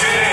Shit!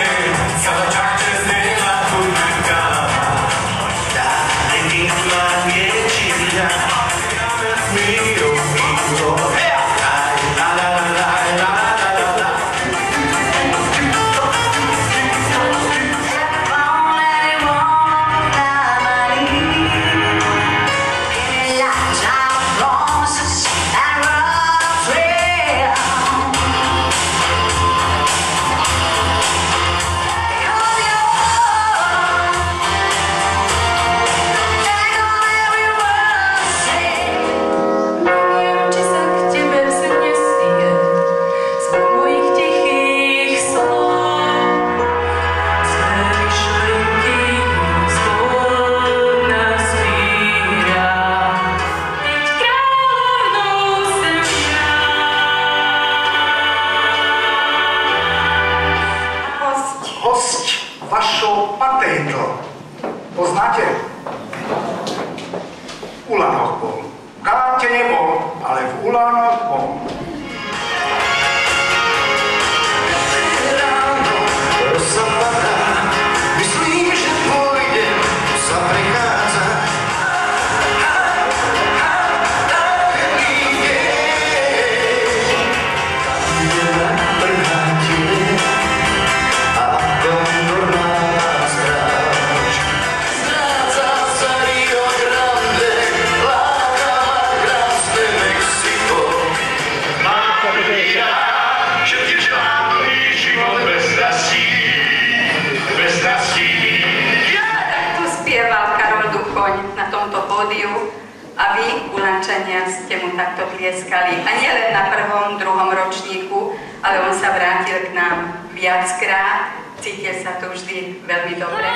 A vy, Ulančania, ste mu takto tlieskali. A nielen na prvom, druhom ročníku, ale on sa vrátil k nám viackrát. Cítia sa to vždy veľmi dobre.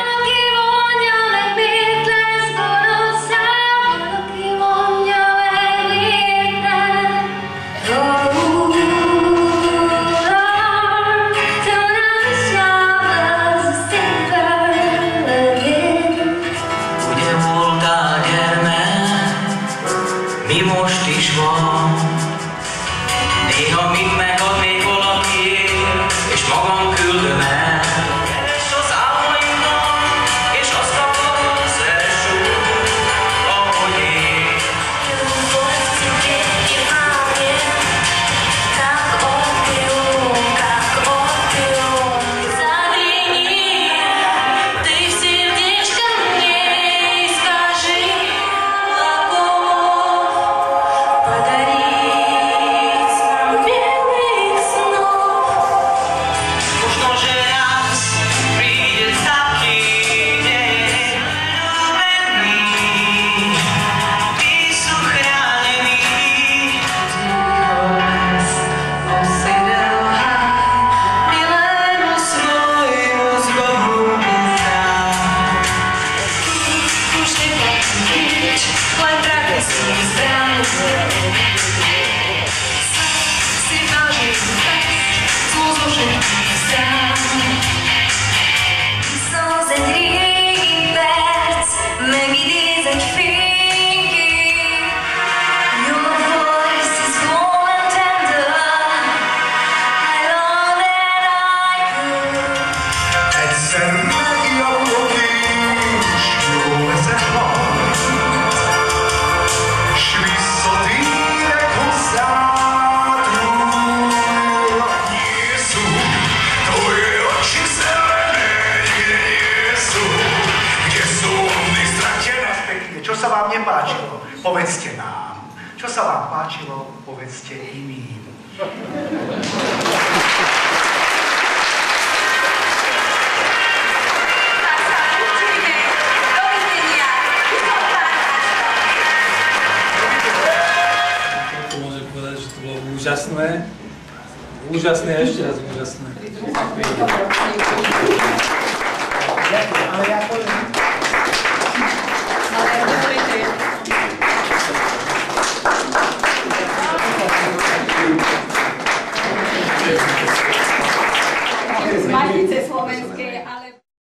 Néha mit megadnék valakiért, és magam nepáčilo, povedzte nám. Čo sa vám páčilo, povedzte iným. úžasné. Úžasné, ešte raz úžasné. Ale ja poviem,